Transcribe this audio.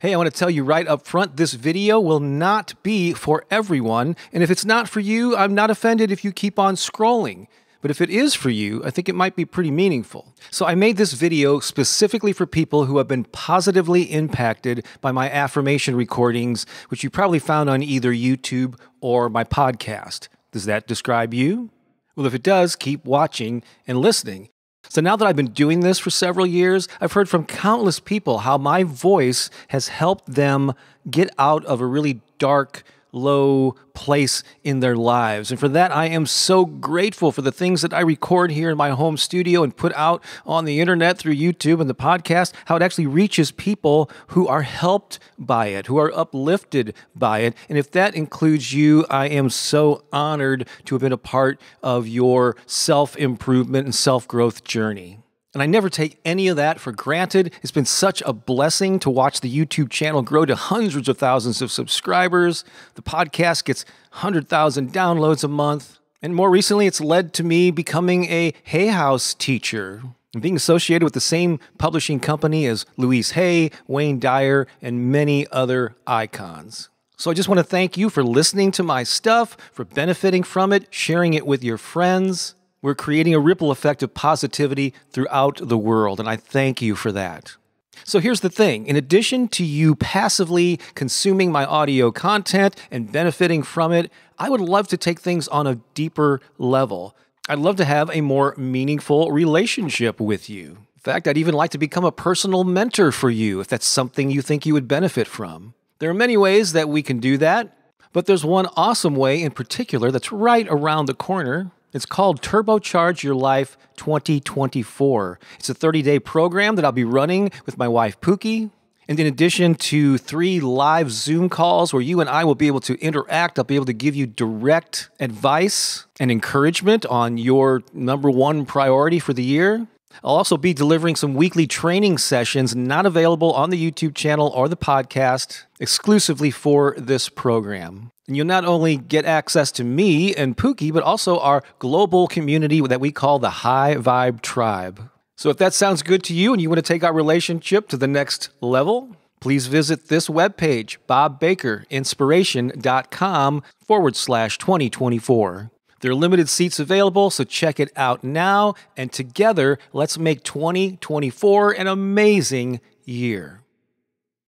Hey, I want to tell you right up front this video will not be for everyone. And if it's not for you, I'm not offended if you keep on scrolling. But if it is for you, I think it might be pretty meaningful. So I made this video specifically for people who have been positively impacted by my affirmation recordings, which you probably found on either YouTube or my podcast. Does that describe you? Well, if it does, keep watching and listening. So now that I've been doing this for several years, I've heard from countless people how my voice has helped them get out of a really dark, low place in their lives. And for that, I am so grateful for the things that I record here in my home studio and put out on the internet through YouTube and the podcast, how it actually reaches people who are helped by it, who are uplifted by it. And if that includes you, I am so honored to have been a part of your self improvement and self growth journey. And I never take any of that for granted. It's been such a blessing to watch the YouTube channel grow to hundreds of thousands of subscribers. The podcast gets 100,000 downloads a month. And more recently, it's led to me becoming a Hay House teacher and being associated with the same publishing company as Louise Hay, Wayne Dyer, and many other icons. So I just want to thank you for listening to my stuff, for benefiting from it, sharing it with your friends. We're creating a ripple effect of positivity throughout the world, and I thank you for that. So here's the thing in addition to you passively consuming my audio content and benefiting from it, I would love to take things on a deeper level. I'd love to have a more meaningful relationship with you. In fact, I'd even like to become a personal mentor for you if that's something you think you would benefit from. There are many ways that we can do that, but there's one awesome way in particular that's right around the corner. It's called Turbocharge Your Life 2024. It's a 30 day program that I'll be running with my wife, Pookie. And in addition to three live Zoom calls where you and I will be able to interact, I'll be able to give you direct advice and encouragement on your number one priority for the year. I'll also be delivering some weekly training sessions not available on the YouTube channel or the podcast exclusively for this program. And you'll not only get access to me and Pookie, but also our global community that we call the High Vibe Tribe. So if that sounds good to you and you want to take our relationship to the next level, please visit this webpage, bobbakerinspiration.com forward slash 2024. There are limited seats available, so check it out now. And together, let's make 2024 an amazing year.